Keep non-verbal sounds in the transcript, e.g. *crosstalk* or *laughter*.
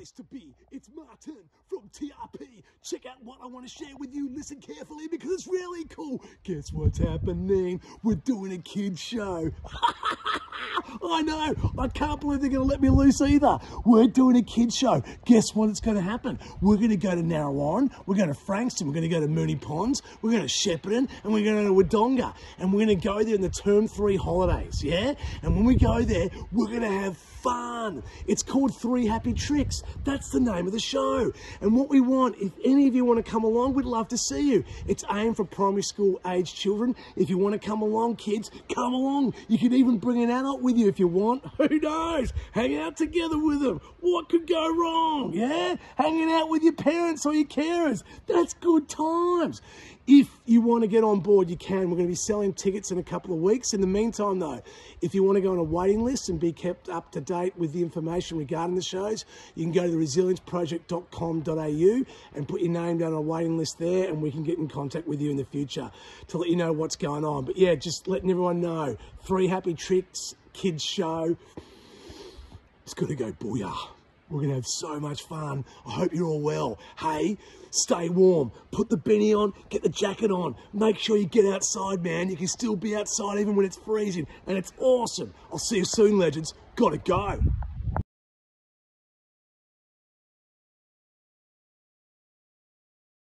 place to be. It's Martin from TRP. Check out what I want to share with you. Listen carefully because it's really cool. Guess what's happening? We're doing a kid show. *laughs* I know. I can't believe they're going to let me loose either. We're doing a kids show. Guess what? It's going to happen. We're going to go to Narre Warren. We're going to Frankston. We're going to go to Moonee Ponds. We're going to Shepparton, and we're going to Wodonga. And we're going to go there in the term three holidays. Yeah. And when we go there, we're going to have fun. It's called Three Happy Tricks. That's the name of the show. And what we want, if any of you want to come along, we'd love to see you. It's aimed for primary school age children. If you want to come along, kids, come along. You can even bring an adult with you if you want. *laughs* Who knows? Hang out together with them. What could go wrong? Yeah? Hanging out with your parents or your carers. That's good times. If you want to get on board, you can. We're going to be selling tickets in a couple of weeks. In the meantime, though, if you want to go on a waiting list and be kept up to date with the information regarding the shows, you can go to the resilienceproject.com.au and put your name down on a waiting list there, and we can get in contact with you in the future to let you know what's going on. But yeah, just letting everyone know three happy tricks, kids show. It's to go booyah. We're to have so much fun. I hope you're all well. Hey, stay warm. Put the beanie on, get the jacket on. Make sure you get outside, man. You can still be outside even when it's freezing, and it's awesome. I'll see you soon, legends. Gotta go.